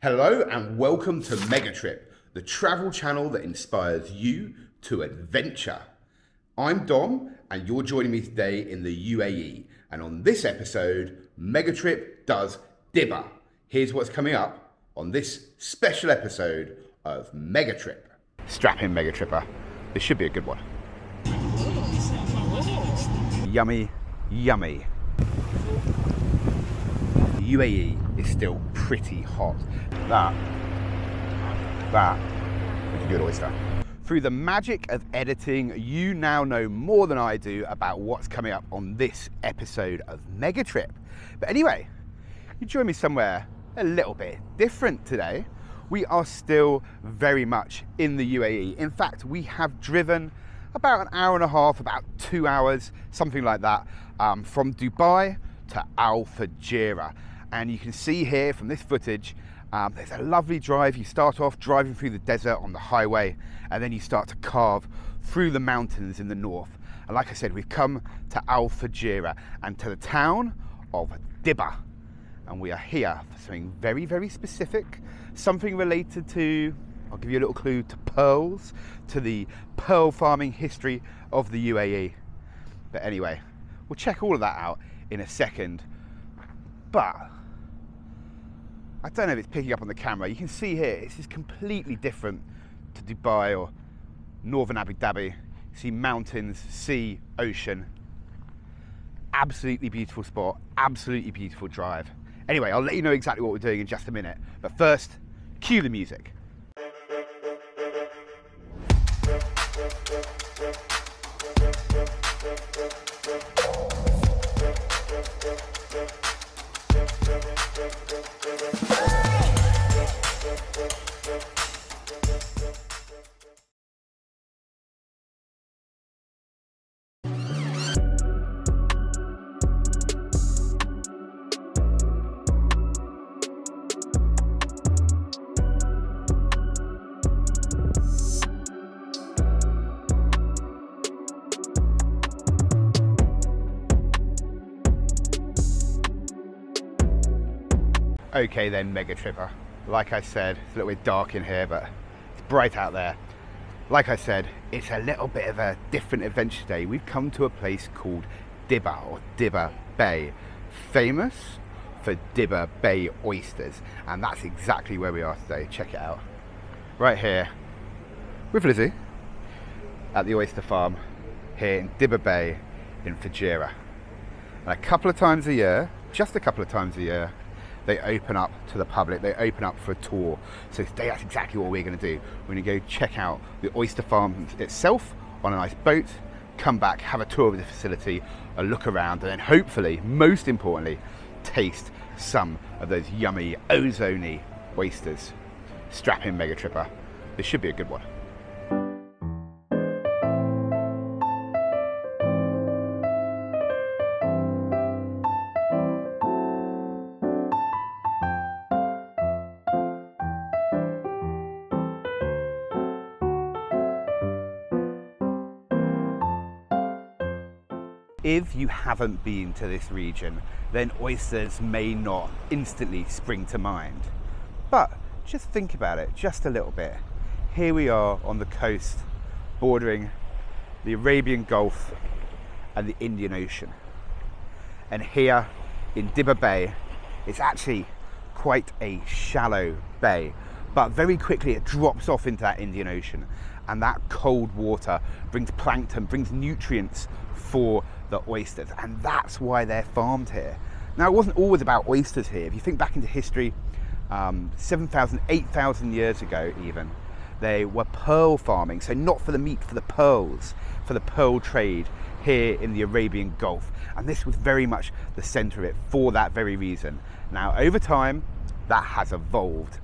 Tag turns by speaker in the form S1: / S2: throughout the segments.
S1: Hello and welcome to Megatrip, the travel channel that inspires you to adventure. I'm Dom and you're joining me today in the UAE. And on this episode, Megatrip does Dibba. Here's what's coming up on this special episode of Megatrip. Strap in, Megatripper. This should be a good one. Yummy, yummy. UAE is still pretty hot. That, that is good oyster. Through the magic of editing, you now know more than I do about what's coming up on this episode of Mega Trip. But anyway, you join me somewhere a little bit different today. We are still very much in the UAE. In fact, we have driven about an hour and a half, about two hours, something like that, um, from Dubai to Al Fujairah. And you can see here from this footage, um, there's a lovely drive. You start off driving through the desert on the highway, and then you start to carve through the mountains in the north. And like I said, we've come to Al Fujairah and to the town of Dibba. And we are here for something very, very specific, something related to I'll give you a little clue to pearls, to the pearl farming history of the UAE. But anyway, we'll check all of that out in a second. But I don't know if it's picking up on the camera. You can see here, this is completely different to Dubai or northern Abu Dhabi. You see mountains, sea, ocean. Absolutely beautiful spot, absolutely beautiful drive. Anyway, I'll let you know exactly what we're doing in just a minute. But first, cue the music. Okay then, Mega Tripper. Like I said, it's a little bit dark in here, but it's bright out there. Like I said, it's a little bit of a different adventure today. We've come to a place called Dibba or Dibba Bay, famous for Dibba Bay oysters, and that's exactly where we are today. Check it out. Right here with Lizzie at the oyster farm here in Dibba Bay in Fujairah. And a couple of times a year, just a couple of times a year, they open up to the public, they open up for a tour. So today that's exactly what we're going to do. We're going to go check out the oyster farm itself on a nice boat, come back, have a tour of the facility, a look around, and then hopefully, most importantly, taste some of those yummy ozony oysters. Strap in, Mega Tripper. This should be a good one. You haven't been to this region, then oysters may not instantly spring to mind. But just think about it just a little bit. Here we are on the coast bordering the Arabian Gulf and the Indian Ocean. And here in Dibba Bay, it's actually quite a shallow bay, but very quickly it drops off into that Indian Ocean. And that cold water brings plankton, brings nutrients for the oysters, and that's why they're farmed here. Now, it wasn't always about oysters here. If you think back into history, um, 7,000, 8,000 years ago, even, they were pearl farming, so not for the meat, for the pearls, for the pearl trade here in the Arabian Gulf. And this was very much the center of it for that very reason. Now, over time, that has evolved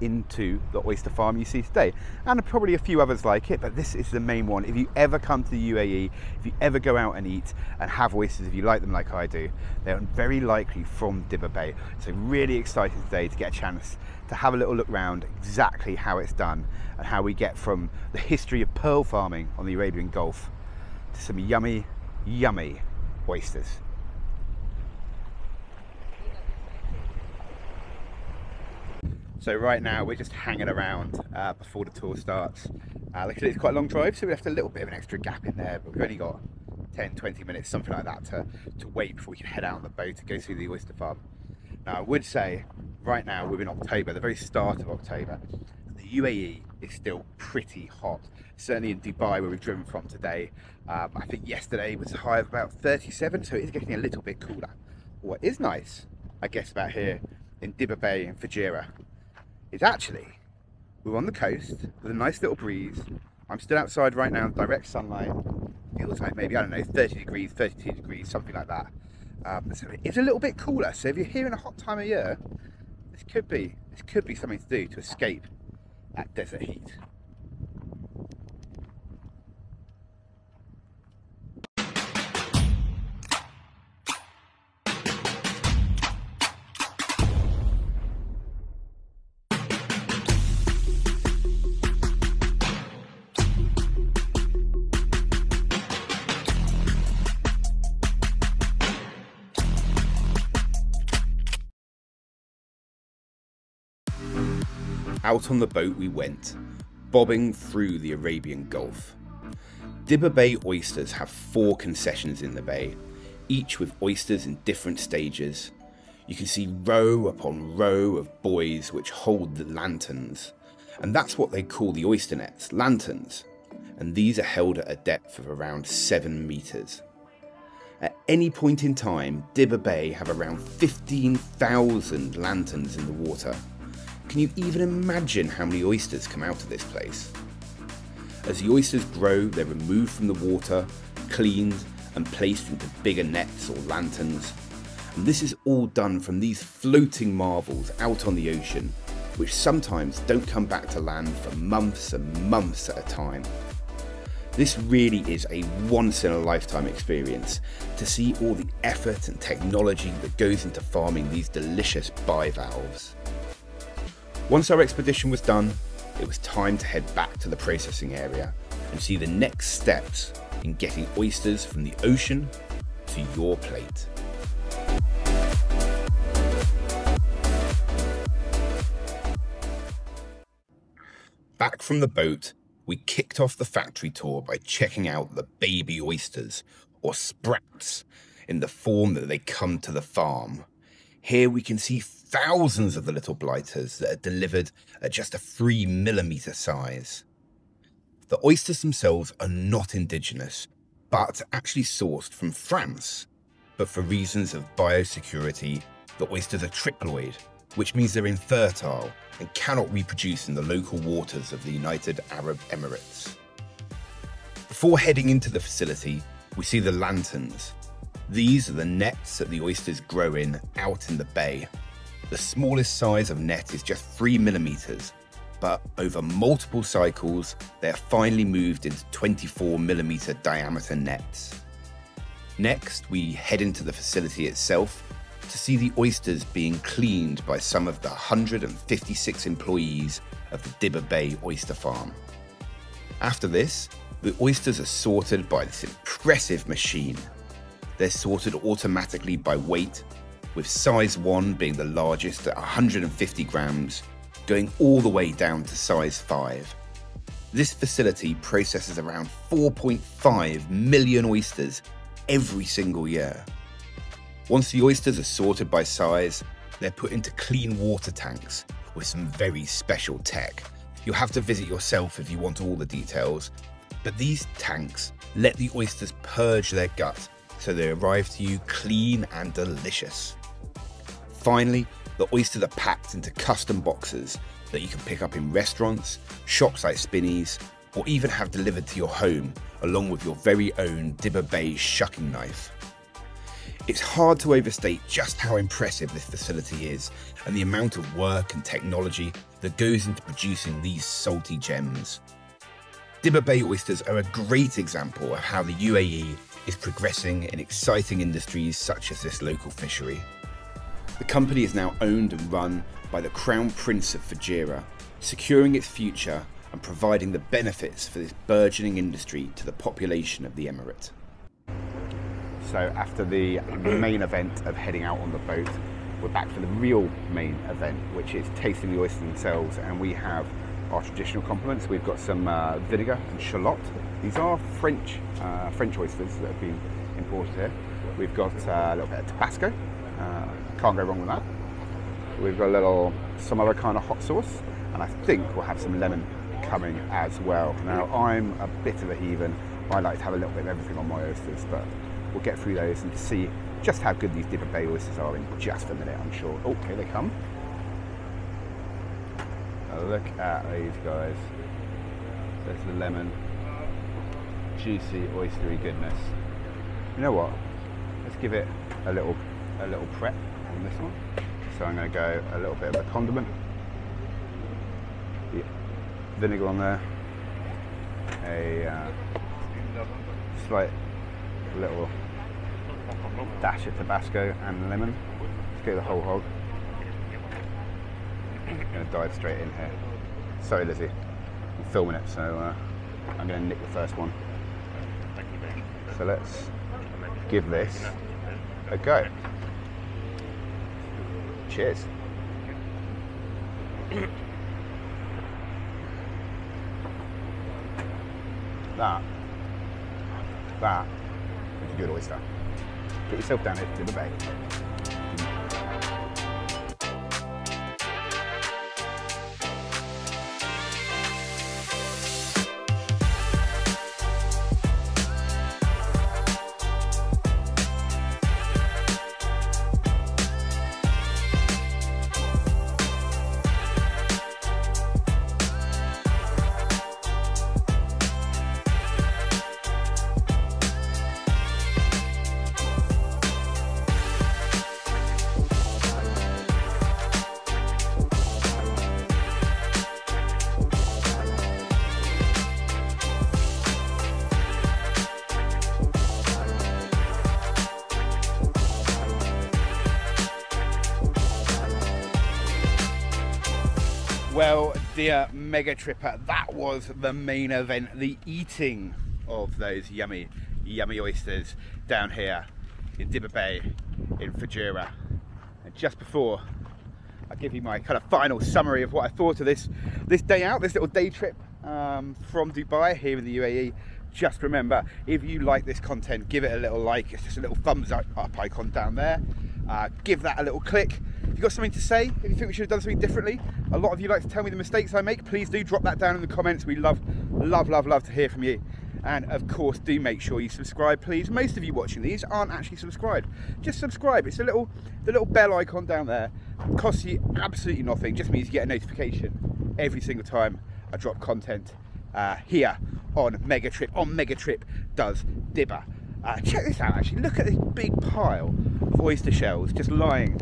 S1: into the oyster farm you see today. And probably a few others like it, but this is the main one. If you ever come to the UAE, if you ever go out and eat and have oysters, if you like them like I do, they're very likely from Dibba Bay. So really excited today to get a chance to have a little look around exactly how it's done and how we get from the history of pearl farming on the Arabian Gulf to some yummy, yummy oysters. So right now we're just hanging around uh, before the tour starts. Uh, it's quite a long drive, so we left a little bit of an extra gap in there, but we've only got 10, 20 minutes, something like that, to, to wait before we can head out on the boat to go see the oyster farm. Now, I would say right now we're in October, the very start of October. And the UAE is still pretty hot. Certainly in Dubai, where we've driven from today, um, I think yesterday was a high of about 37, so it is getting a little bit cooler. What is nice, I guess, about here in Dibba Bay and Fujairah is actually we're on the coast with a nice little breeze. I'm still outside right now, direct sunlight. Feels like maybe, I don't know, 30 degrees, 32 degrees, something like that. Um, so it's a little bit cooler. So if you're here in a hot time of year, this could be this could be something to do to escape that desert heat. Out on the boat we went, bobbing through the Arabian Gulf. Dibba Bay oysters have four concessions in the bay, each with oysters in different stages. You can see row upon row of buoys which hold the lanterns, and that's what they call the oyster nets, lanterns, and these are held at a depth of around 7 metres. At any point in time, Dibba Bay have around 15,000 lanterns in the water, can you even imagine how many oysters come out of this place? As the oysters grow, they're removed from the water, cleaned, and placed into bigger nets or lanterns. And this is all done from these floating marvels out on the ocean, which sometimes don't come back to land for months and months at a time. This really is a once in a lifetime experience to see all the effort and technology that goes into farming these delicious bivalves. Once our expedition was done, it was time to head back to the processing area and see the next steps in getting oysters from the ocean to your plate. Back from the boat, we kicked off the factory tour by checking out the baby oysters, or sprats, in the form that they come to the farm. Here we can see thousands of the little blighters that are delivered at just a three millimeter size. The oysters themselves are not indigenous, but actually sourced from France. But for reasons of biosecurity, the oysters are triploid, which means they're infertile and cannot reproduce in the local waters of the United Arab Emirates. Before heading into the facility, we see the lanterns. These are the nets that the oysters grow in out in the bay the smallest size of net is just 3 millimeters, but over multiple cycles, they are finally moved into 24 millimeter diameter nets. Next, we head into the facility itself to see the oysters being cleaned by some of the 156 employees of the Dibba Bay Oyster Farm. After this, the oysters are sorted by this impressive machine. They're sorted automatically by weight with size 1 being the largest at 150 grams, going all the way down to size 5. This facility processes around 4.5 million oysters every single year. Once the oysters are sorted by size, they're put into clean water tanks with some very special tech. You'll have to visit yourself if you want all the details, but these tanks let the oysters purge their gut so they arrive to you clean and delicious. Finally, the oysters are packed into custom boxes that you can pick up in restaurants, shops like Spinneys, or even have delivered to your home along with your very own Dibba Bay shucking knife. It's hard to overstate just how impressive this facility is and the amount of work and technology that goes into producing these salty gems. Dibba Bay oysters are a great example of how the UAE is progressing in exciting industries such as this local fishery. The company is now owned and run by the Crown Prince of Fujairah, securing its future and providing the benefits for this burgeoning industry to the population of the emirate. So after the main event of heading out on the boat, we're back for the real main event, which is tasting the oysters themselves, and we have our traditional complements. We've got some uh, vinegar and shallot. These are French uh, French oysters that have been imported here. We've got uh, a little bit of Tabasco. Uh, can't go wrong with that. We've got a little some other kind of hot sauce, and I think we'll have some lemon coming as well. Now I'm a bit of a heathen. I like to have a little bit of everything on my oysters, but we'll get through those and see just how good these Dibba Bay oysters are in just a minute, I'm sure. Oh, here they come. Look at these guys. There's the lemon. Juicy, oystery goodness. You know what? Let's give it a little a little prep on this one. So I'm going to go a little bit of a condiment. The vinegar on there. A uh, slight little dash of Tabasco and lemon. Let's go the whole hog. I'm going to dive straight in here. Sorry, Lizzie. I'm filming it, so uh, I'm going to nick the first one. So let's give this a go. Cheers. that, that is a good oyster. Get yourself down here to the bay. Dear Mega Tripper, that was the main event, the eating of those yummy, yummy oysters down here in Dibba Bay in Fujairah. And just before I give you my kind of final summary of what I thought of this this day out, this little day trip um, from Dubai here in the UAE. Just remember, if you like this content, give it a little like. It's just a little thumbs up, up icon down there. Uh, give that a little click if you've got something to say, if you think we should have done something differently, a lot of you like to tell me the mistakes I make, please do drop that down in the comments. We love, love, love, love to hear from you. And of course, do make sure you subscribe, please. Most of you watching these aren't actually subscribed. Just subscribe. It's a little, the little bell icon down there. It costs you absolutely nothing. Just means you get a notification every single time I drop content uh, here on Megatrip. On Megatrip does Dibba. Uh, check this out. Actually, look at this big pile of oyster shells just lying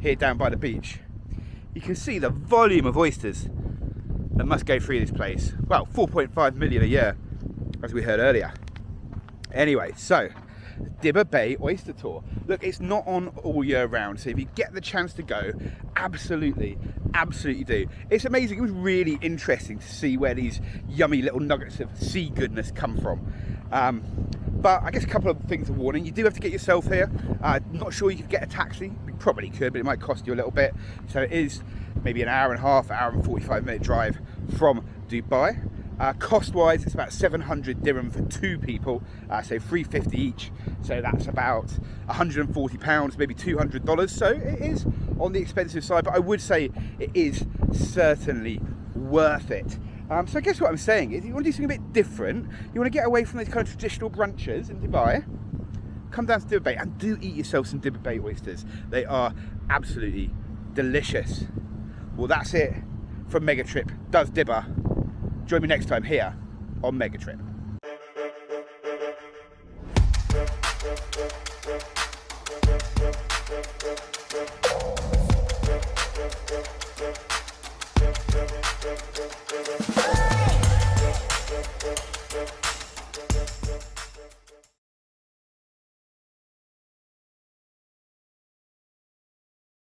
S1: here down by the beach, you can see the volume of oysters that must go through this place. Well, 4.5 million a year, as we heard earlier. Anyway, so Dibba Bay Oyster Tour. Look, it's not on all year round, so if you get the chance to go, absolutely, absolutely do. It's amazing. It was really interesting to see where these yummy little nuggets of sea goodness come from. Um, but I guess a couple of things of warning. You do have to get yourself here. Uh, not sure you could get a taxi. You probably could, but it might cost you a little bit. So it is maybe an hour and a half, hour and 45 minute drive from Dubai. Uh, cost wise, it's about 700 dirham for two people, uh, so 350 each. So that's about 140 pounds, maybe 200 dollars. So it is on the expensive side, but I would say it is certainly worth it. Um, so I guess what I'm saying is, you want to do something a bit different. You want to get away from those kind of traditional brunches in Dubai. Come down to Dibba Bay and do eat yourself some Dibba Bay oysters. They are absolutely delicious. Well, that's it from Megatrip. Does Dibba. Join me next time here on Megatrip.